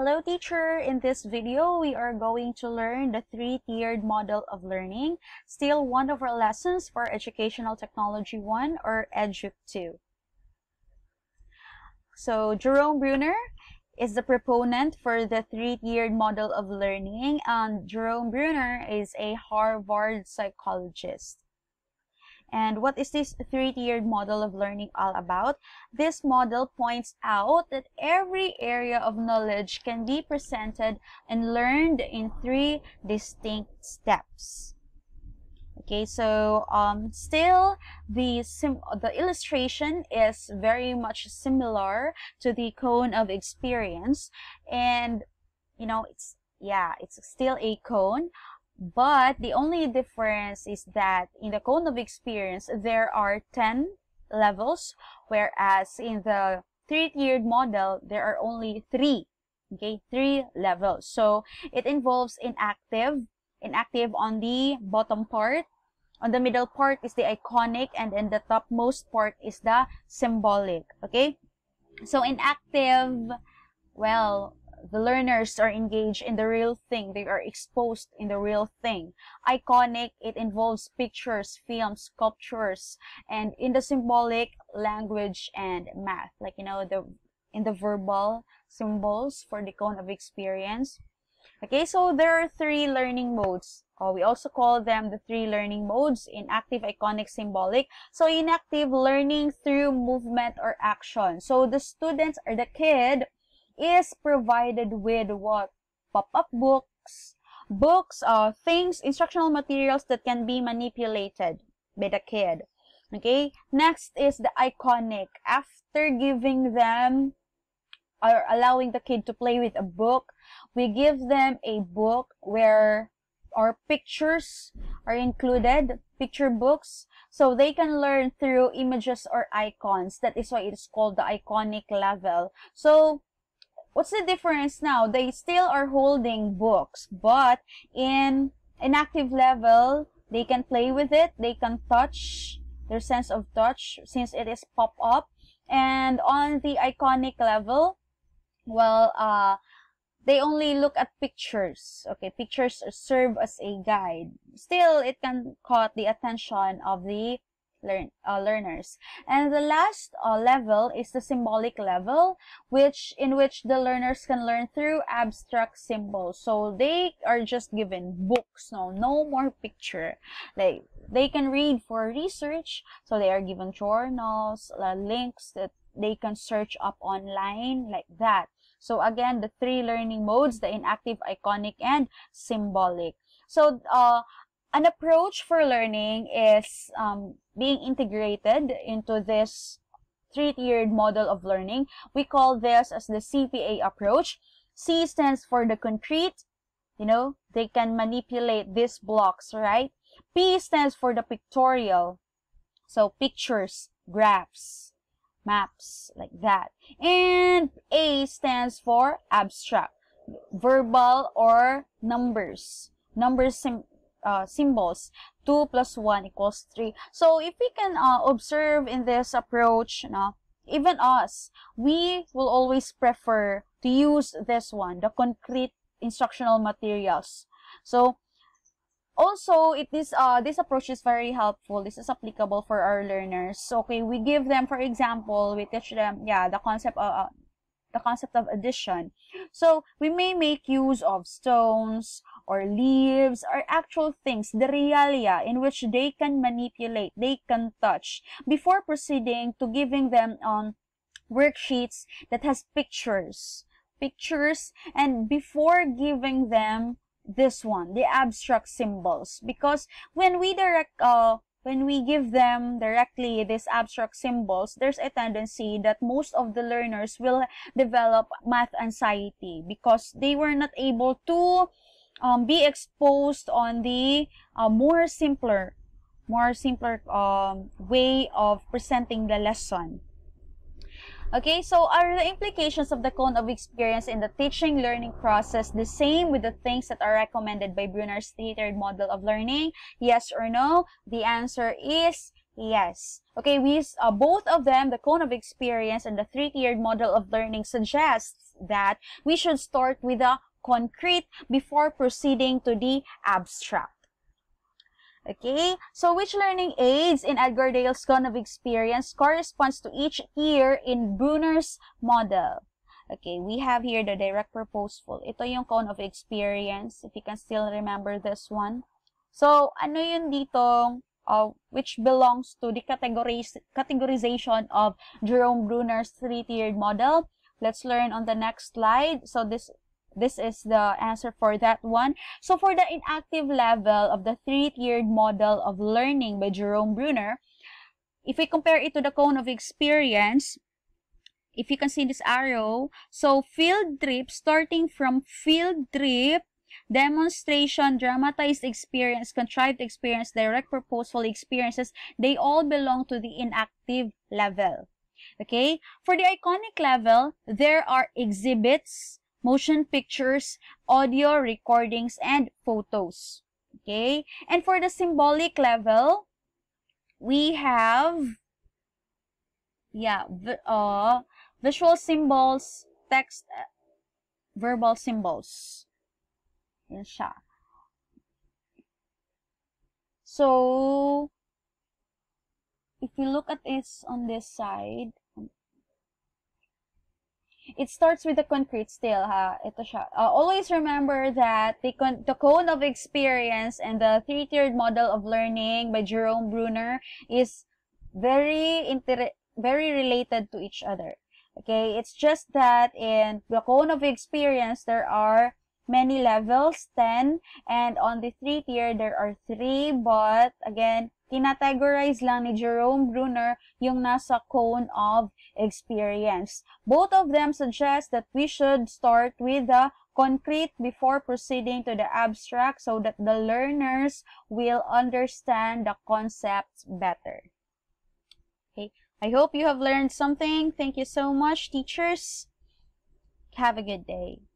Hello teacher! In this video, we are going to learn the three-tiered model of learning, still one of our lessons for Educational Technology 1 or EDUC 2. So Jerome Bruner is the proponent for the three-tiered model of learning and Jerome Bruner is a Harvard psychologist. And what is this three-tiered model of learning all about? This model points out that every area of knowledge can be presented and learned in three distinct steps. Okay, so um, still the sim the illustration is very much similar to the cone of experience, and you know it's yeah it's still a cone, but the only difference is that in the cone of experience, there are 10 levels, whereas in the three-tiered model, there are only three, okay, three levels. So it involves inactive, inactive on the bottom part, on the middle part is the iconic, and then the topmost part is the symbolic, okay? So inactive, well, the learners are engaged in the real thing. They are exposed in the real thing. Iconic, it involves pictures, films, sculptures, and in the symbolic, language and math. Like, you know, the in the verbal symbols for the cone of experience. Okay, so there are three learning modes. Uh, we also call them the three learning modes, inactive, iconic, symbolic. So inactive learning through movement or action. So the students or the kid is provided with what? Pop-up books, books, uh, things, instructional materials that can be manipulated by the kid. Okay, next is the iconic. After giving them or allowing the kid to play with a book, we give them a book where our pictures are included, picture books, so they can learn through images or icons. That is why it's called the iconic level. So what's the difference now? They still are holding books, but in inactive level, they can play with it, they can touch their sense of touch since it is pop up. And on the iconic level, well, uh, they only look at pictures. Okay, pictures serve as a guide. Still, it can caught the attention of the learn uh, learners. And the last uh, level is the symbolic level which in which the learners can learn through abstract symbols. So they are just given books no no more picture. Like they can read for research so they are given journals uh, links that they can search up online like that. So again the three learning modes the inactive iconic and symbolic. So uh an approach for learning is um, being integrated into this three-tiered model of learning. We call this as the CPA approach. C stands for the concrete. You know, they can manipulate these blocks, right? P stands for the pictorial. So pictures, graphs, maps, like that. And A stands for abstract, verbal or numbers. Numbers uh, symbols 2 plus 1 equals 3 so if we can uh, observe in this approach no, even us we will always prefer to use this one the concrete instructional materials. So also it is uh this approach is very helpful. This is applicable for our learners. Okay we give them for example we teach them yeah the concept of uh, the concept of addition. So we may make use of stones or leaves or actual things, the realia in which they can manipulate, they can touch before proceeding to giving them um, worksheets that has pictures, pictures and before giving them this one, the abstract symbols. Because when we direct uh, when we give them directly these abstract symbols, there's a tendency that most of the learners will develop math anxiety because they were not able to um, be exposed on the uh, more simpler, more simpler um, way of presenting the lesson. Okay, so are the implications of the cone of experience in the teaching learning process the same with the things that are recommended by Bruner's three-tiered model of learning? Yes or no? The answer is yes. Okay, we uh, both of them, the cone of experience and the three-tiered model of learning suggests that we should start with the concrete before proceeding to the abstract. Okay, so which learning aids in Edgar Dale's cone of experience corresponds to each tier in Bruner's model? Okay, we have here the direct purposeful. Ito yung cone of experience, if you can still remember this one. So, ano yun dito, uh, which belongs to the categoriz categorization of Jerome Bruner's three-tiered model. Let's learn on the next slide. So, this this is the answer for that one. So for the inactive level of the three-tiered model of learning by Jerome Bruner, if we compare it to the cone of experience, if you can see this arrow, so field trip, starting from field trip, demonstration, dramatized experience, contrived experience, direct purposeful experiences, they all belong to the inactive level. Okay? For the iconic level, there are exhibits, motion pictures, audio recordings, and photos. Okay? And for the symbolic level, we have, yeah, uh, visual symbols, text, uh, verbal symbols. Yan siya. So, if you look at this on this side, it starts with the concrete still, ha? Ito siya. Uh, always remember that the, con the cone of experience and the three-tiered model of learning by Jerome Bruner is very inter very related to each other. Okay, it's just that in the cone of experience, there are many levels, 10, and on the three-tier, there are 3, but again, kinategorize lang ni Jerome Bruner yung nasa cone of experience. Both of them suggest that we should start with the concrete before proceeding to the abstract so that the learners will understand the concepts better. Okay, I hope you have learned something. Thank you so much, teachers. Have a good day.